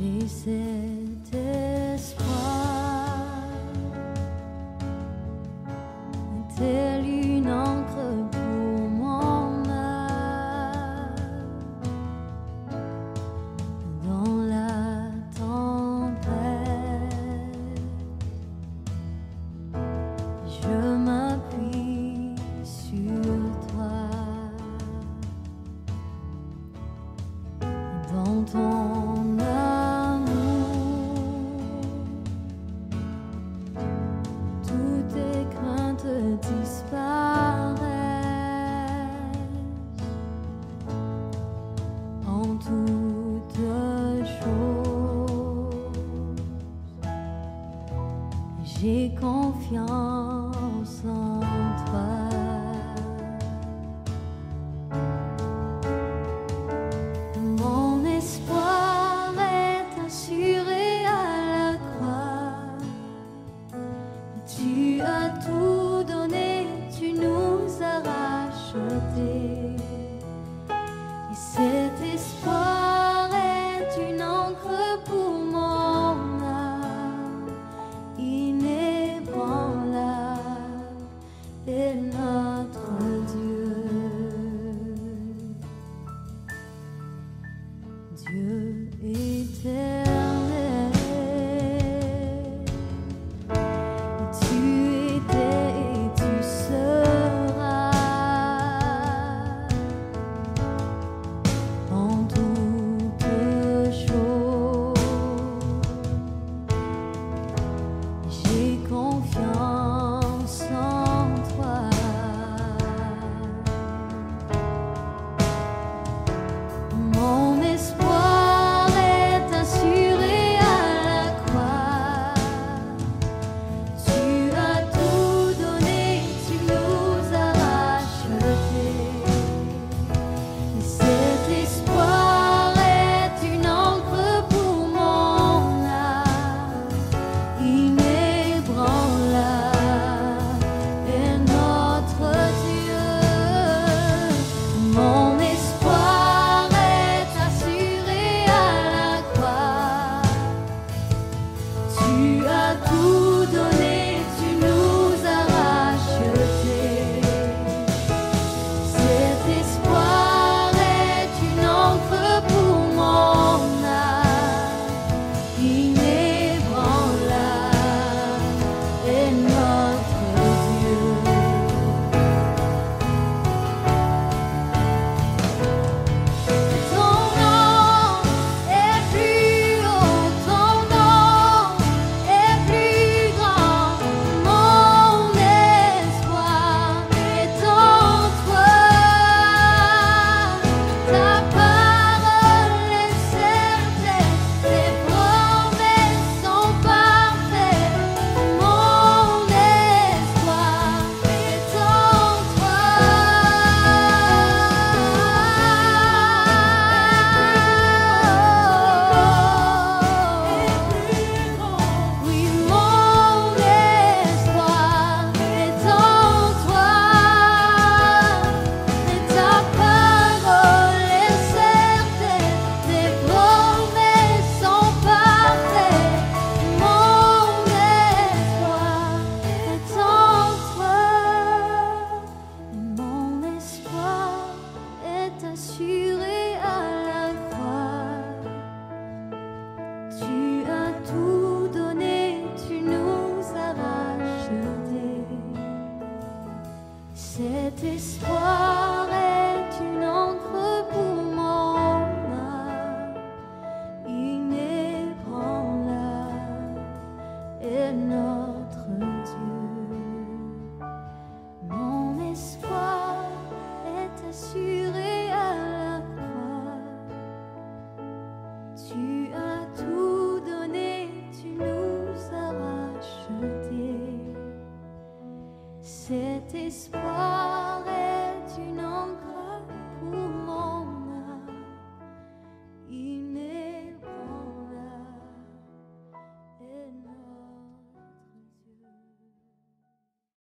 she said. toutes choses. J'ai confiance Cet espoir est une encre pour mon âme, inébranlable est notre. this.